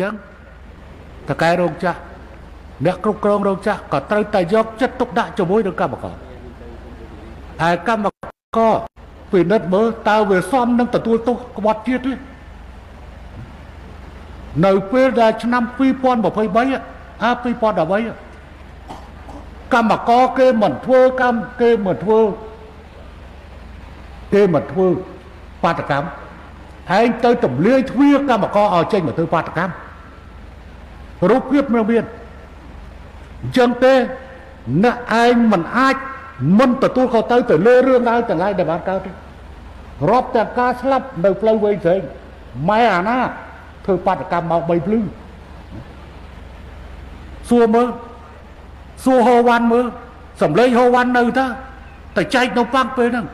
ចឹងតកែរោងចក្រអ្នកគ្រប់គ្រងរោងចក្រក៏ត្រូវតែយកចិត្តទុកដាក់ជាមួយនឹងកម្មករហើយកម្មករពិនិត្យមើលតើវាសមនឹងទទួលទោសក្បត់ជាតិទេនៅពេលដែលឆ្នាំ2023អា2013កម្មករគេមិនធ្វើកម្មគេមិនធ្វើគេមិនធ្វើបាតកម្មឯងទៅទម្លាយទ្វារកម្មករឲ្យចេញមកធ្វើបាតកម្ម រូបភាពមានមានអញ្ចឹងទេអ្នកឯងមិនអាចមិនទទួលខុសទៅទៅលើរឿងរ៉ាវទាំងឡាយដែលបានកើតទេរាប់តែការស្លាប់នៅផ្លូវវែងស្រេងម៉ែអាណាធ្វើបាតកម្មមក3ភ្លឺសួរមើលសួរហូវ៉ាន់មើលសំឡេងហូវ៉ាន់នៅតាតែចែកនៅប៉ាំងពេលហ្នឹង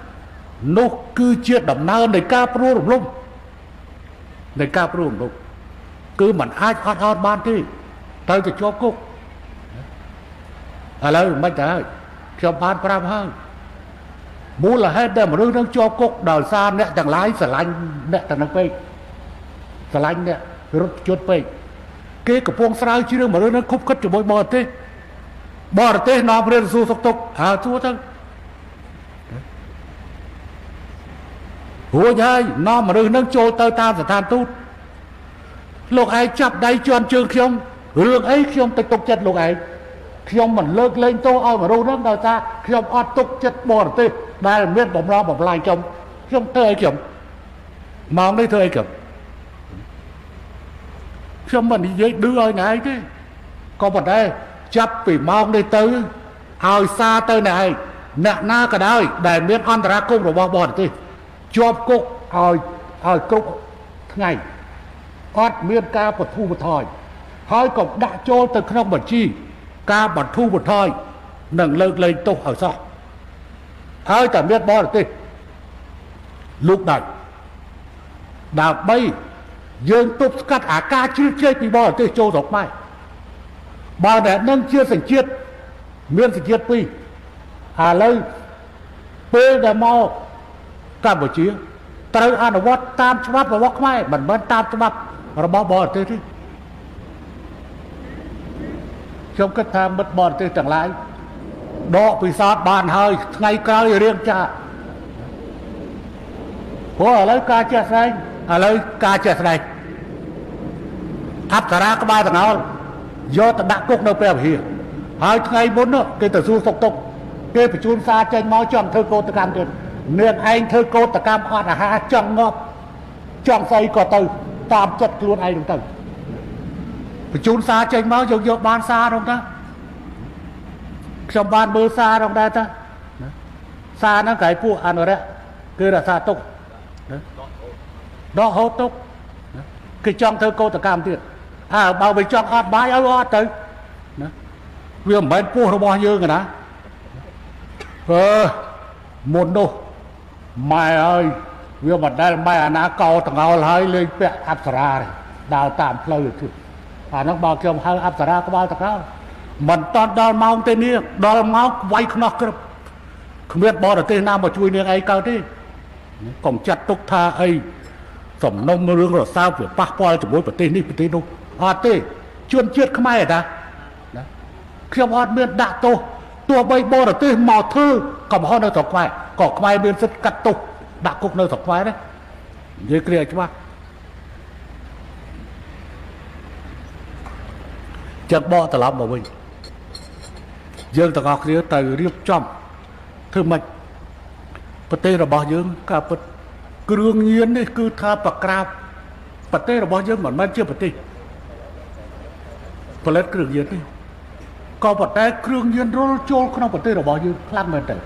នោះគឺជាដំណើរនៃការព្រួររំលំនៃការព្រួររំលំ គឺมันអាចអត់អត់បានទេទៅទៅជាប់គុកឥឡូវមិនទៅហើយខ្ញុំបានប្រាប់ហើយមូលហេតុដែលមនុស្សនឹងជាប់គុកដោយសារអ្នកទាំងឡាយស្រឡាញ់អ្នកទាំងនោះពេកស្រឡាញ់អ្នករត់ជត់ពេកគេកំពុងស្រាវជ្រាវមនុស្សនឹងគប់គិតជាមួយបរទេសបរទេសនាំព្រះសួរសុកទុកហើសួរទៅរួចហើយនាំមនុស្សនឹងចូលទៅតាមស្ថានទូត លោកឯងចាប់ដៃជន់ជើងខ្ញុំរឿងអីខ្ញុំទៅទុកចិត្តលោកឯងខ្ញុំមិនលើកលែងទោសឲ្យមនុស្សហ្នឹងដោយសារខ្ញុំអត់ទុកចិត្តបរទេសដែលមានបំរុងបំលាញខ្ញុំខ្ញុំធ្វើអីខ្ញុំម៉ោងនេះធ្វើអីខ្ញុំខ្ញុំមិននិយាយឌឺឲ្យណែឯងទេក៏ប៉ុន្តែចាប់ពីម៉ោងនេះទៅឲ្យសារទៅណែឯងអ្នកណាក៏ដោយដែលមានអន្តរាគមរបស់បរទេសជាប់គុកឲ្យឲ្យគ្រប់ថ្ងៃ អត់មានការបធូរបថយហើយក៏ដាក់ចូលទៅក្នុងបញ្ជី ការបធូរបថយនឹងលើកលែងទោសឲ្យសោះហើយតែមានបរទេសលោកដាច់ដើម្បីយើងទប់ស្កាត់អាការជ្រៀតជ្រែកពីបរទេសចូលស្រុកខ្មែរបើតែនឹងជាសញ្ជាតិមានសញ្ជាតិពីរឥឡូវពេលដែលមកកម្ពុជាត្រូវអនុវត្តតាមច្បាប់របស់ខ្មែរមិនមែនតាមច្បាប់ របស់បរទេសទេខ្ញុំគិតថាមិត្តបរទេសទាំងឡាយដកពិសោធន៍បានហើយថ្ងៃក្រោយរៀងចាព្រោះឥឡូវការចេះស្ដែងឥឡូវការចេះស្ដែងអប្សរាក្បាលតងោលយកទៅដាក់គុកនៅព្រះវិហារហើយថ្ងៃមុននោះគេទៅសួរសុកទុកគេបញ្ជូនសារចេញមកចង់ធ្វើកោតកម្មទៀតនាងឯងធ្វើកោតកម្មអត់អាហារចង់ងាប់ចង់ស្អីក៏ទៅ តាមចិត្តខ្លួនឯងនឹងទៅបញ្ជូនសារចេញមកយកយកបានសារនោះតាខ្ញុំបានមើលសារនោះដែរតាសារហ្នឹងក្រៃពួកអនុរៈគឺរក្សាទុកដកហូតទុកគេចង់ធ្វើកោតកម្មទៀតអើបើវាចង់អត់បាយឲ្យអត់ទៅណាវាមិនមែនពោះរបស់យើងណាអឺមុននោះម៉ែអើយ វាមិនដែលម៉ែអាណាកោតងោលហើយលេងពាក់អប្សរាដើរតាមផ្លូវទៀតអាហ្នឹងបើខ្ញុំហៅអប្សរាក្បាលតកោមិនតន់ដល់ម៉ោងទេនាងដល់ម៉ោងវាយខ្នោះគ្រប់គ្មានបរទេសណាមកជួយនាងឯងកើតទេកុំចាត់ទុកថាអីសំណុំរឿងរសើបវាប៉ះពាល់ជាមួយប្រទេសនេះប្រទេសនោះអត់ទេជួនជាតិខ្មែរតាណាខ្ញុំអត់មានដាក់ទោសទោះបីបរទេសមកធ្វើកំហុសនៅស្រុកខ្មែរក៏ខ្មែរមានសិទ្ធិកាត់ទោស ដាក់គុកនៅស្រុកខ្មែរដែរនិយាយគ្រាច្បាស់ចឹងបកត្រឡប់មកវិញយើងទាំងអស់គ្នាត្រូវរៀបចំធ្វើម៉េចប្រទេសរបស់យើងការពិតគ្រឿងញៀននេះគឺថាប្រក្រាបប្រទេសរបស់យើងមិនមែនជាប្រទេសផលិតគ្រឿងញៀនទេក៏ប៉ុន្តែគ្រឿងញៀនរុលចូលក្នុងប្រទេសរបស់យើងខ្លាំងមែនទែន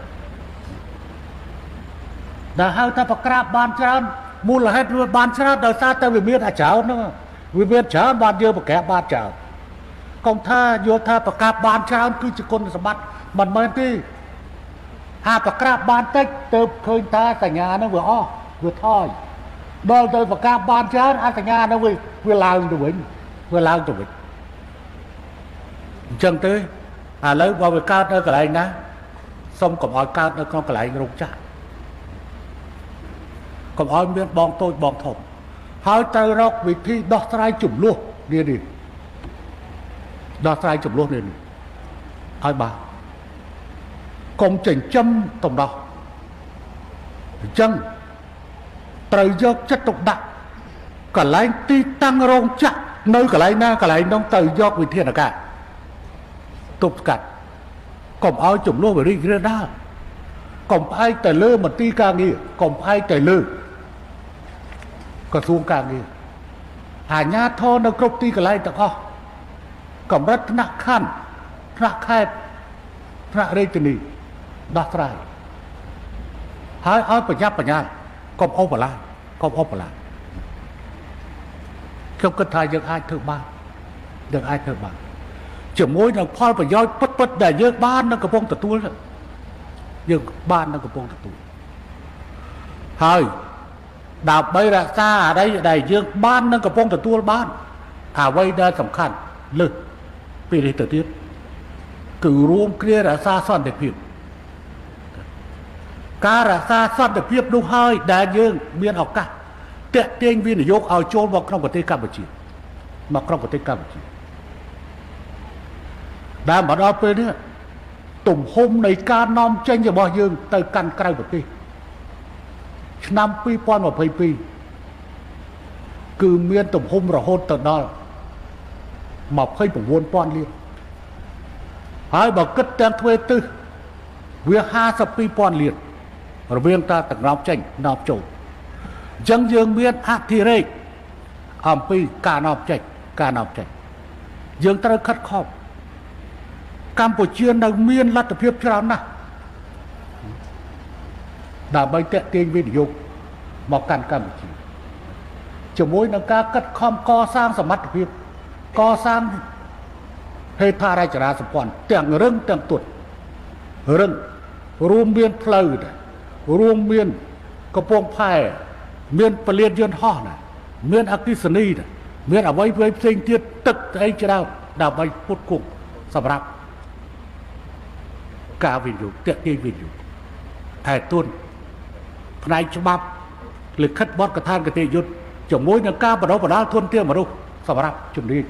ដែលហៅថាប្រក្រាបបានច្រើនមូលហេតុវាបានច្រើនដោយសារតែវាមានអាច្រើនហ្នឹងវាមានច្រើនបានយើងប្រក្រាបបានច្រើនកុំថាយល់ថាប្រក្រាបបានច្រើនគឺជាគុណសម្បត្តិមិនមែនទេអាប្រក្រាបបានតិចទៅឃើញថាសញ្ញាហ្នឹងវាអស់វាថយដល់ទៅប្រក្រាបបានច្រើនអសញ្ញាហ្នឹងវាវាឡើងទៅវិញវាឡើងទៅវិញអញ្ចឹងទេឥឡូវបើវាកើតនៅកន្លែងណាសុំកុំឲ្យកើតនៅក្នុងកន្លែងរោងចក្រ កុំឲ្យមានបងតូចបងធំហើយត្រូវរកវិធីដោះស្រាយចំនួននេះនេះដោះស្រាយចំនួននេះនេះឲ្យបានកុំចិញ្ចឹមតំដោះអញ្ចឹងត្រូវយកចិត្តទុកដាក់កន្លែងទីតាំងរោងចក្រនៅកន្លែងណាកន្លែងនោះទៅយកវិធានការទប់ស្កាត់កុំឲ្យចំនួនវិរិយគ្រាដាកុំផ្អែកតែលើមន្ទីរការងារកុំផ្អែកតែលើ ក្រសួងការងារអាជ្ញាធរនៅគ្រប់ទីកន្លែងទាំងអស់កម្រិតថ្នាក់ខណ្ឌថ្នាក់ខេត្តថ្នាក់រាជធានីដោះស្រាយហើយឲ្យប្រញាប់ប្រញាល់កុំអូសបន្លាកុំអូសបន្លាខ្ញុំគិតថាយើងអាចធ្វើបានយើងអាចធ្វើបានជាមួយនឹងផលប្រយោជន៍ពិតពិតដែលយើងបាននឹងកំពុងទទួលយើងបាននឹងកំពុងទទួលហើយ ដើម្បីរក្សាអីដែលយើងបាននឹងកំពុងទទួលបានអ្វីដែលសំខាន់លើសពីនេះទៅទៀតគឺរួមគ្នារក្សាសន្តិភាពការរក្សាសន្តិភាពនោះហើយដែលយើងមានឱកាសតាក់ទាញវិនិយោគឲ្យចូលមកក្នុងប្រទេសកម្ពុជាមកក្នុងប្រទេសកម្ពុជាដែលមកដល់ពេលនេះទំហំនៃការនាំចេញរបស់យើងទៅកាន់ក្រៅប្រទេស ឆ្នាំ2022គឺមានទំហំរហូតទៅដល់29,000លានហើយបើគិតទាំងទ្វេទិសវា52,000លានរវាងតាទាំងណោបចេញណោបចូលអញ្ចឹងយើងមានអធិរាជអំពីការណោបចេញការណោបចេញយើងត្រូវខិតខំកម្ពុជានៅមានលទ្ធភាពច្រើនណាស់ ដើម្បីតេទៀងវិនិយោគមកកាន់កម្ពុជាជាមួយនឹងការកាត់ខំកសាងសមត្ថភាពកសាងហេដ្ឋារចនាសម្ព័ន្ធទាំងរឹងទាំងទុតរឹងរួមមានផ្លូវដែររួមមានកំពង់ផែមានពលានយន្តហោះណាមានអគិសនីណាមានអ្វីផ្សេងទៀតទឹកអីច្រើនដើម្បីពុតគុកសម្រាប់ការវិនិយោគតាក់ទាញវិនិយោគតែទុន ផ្នែកច្បាប់លិខិតបទកថាគតិយុត្តជាមួយនឹងការបដិបដាលធនធានមនុស្សសម្រាប់ជំនាញ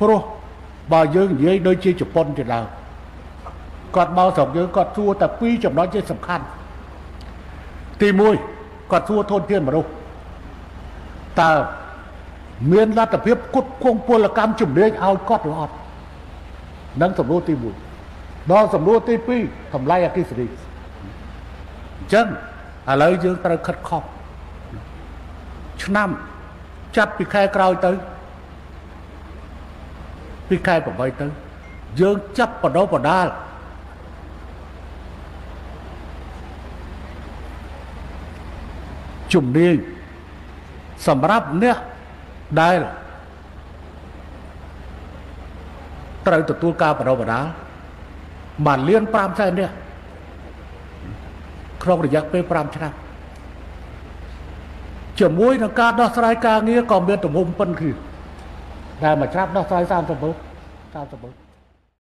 ព្រោះបើយើងនិយាយដូចជាជប៉ុនជាដើមគាត់មកស្រុកយើងគាត់សួរតែពីរចំណុចជាសំខាន់ទី1គាត់សួរធនធានមនុស្សតើមានលទ្ធភាពគុតគង់ពលកម្មជំនាញឲ្យគាត់ឬអត់នឹងសំណួរទី1ដល់សំណួរទី2តម្លៃអគិសនីអញ្ចឹងឥឡូវយើងត្រូវខិតខំឆ្នាំចាប់ពីខែក្រោយទៅពីខែ8ទៅយើងចាប់បដោបដាលជំនាញសម្រាប់អ្នកដែលត្រូវទទួលការបដិបដាលបានលៀន5សែននេះ ក្នុងរយៈពេល5ឆ្នាំជាមួយនឹងការដោះស្រាយការងារក៏មានទំហំប៉ុនគឺដែលមួយច្រាប់ដោះស្រាយ30ម៉ឺន30ម៉ឺន